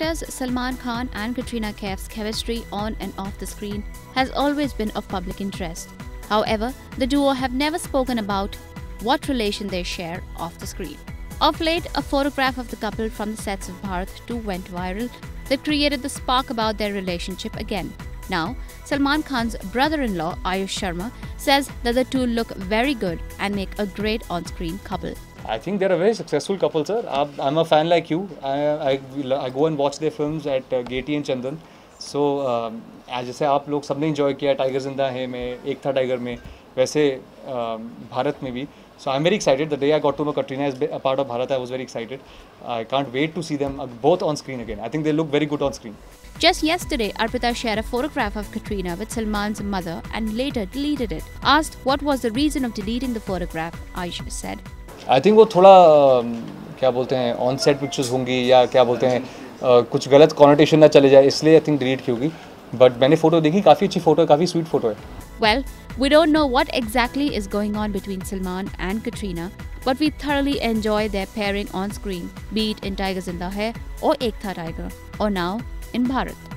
actors Salman Khan and Katrina Kaif's chemistry on and off the screen has always been of public interest. However, the duo have never spoken about what relation they share off the screen. Of late, a photograph of the couple from the sets of Bharat 2 went viral that created the spark about their relationship again. Now, Salman Khan's brother in law, Aayush Sharma, says that the two look very good and make a great on screen couple. I think they're a very successful couple, sir. I'm a fan like you. I, go and watch their films at uh, Gaiety and Chandan. So, um, as you say, you all have enjoyed Tiger Zinda Hai Mein, Ek Tha Tiger Mein, Vaisse Bharat Mein Bhi. So, I'm very excited. The day I got to know Katrina as a part of Bharat, I was very excited. I can't wait to see them uh, both on screen again. I think they look very good on screen. Just yesterday, Arpita shared a photograph of Katrina with Salman's mother and later deleted it. Asked what was the reason of deleting the photograph, Aisha said, I think वो थोड़ा um, क्या बोलते हैं on set pictures होंगी या क्या बोलते हैं Uh, कुछ गलत कॉनोटेशन ना चले जाए इसलिए आई थिंक डिलीट की होगी। बट मैंने फ़ोटो देखी काफ़ी अच्छी फ़ोटो है काफ़ी स्वीट फ़ोटो है। Well we don't know what exactly is going on between Salman and Katrina but we thoroughly enjoy their pairing on screen beat in Tiger Zinda Hai और एक था टाइगर और नाउ इन भारत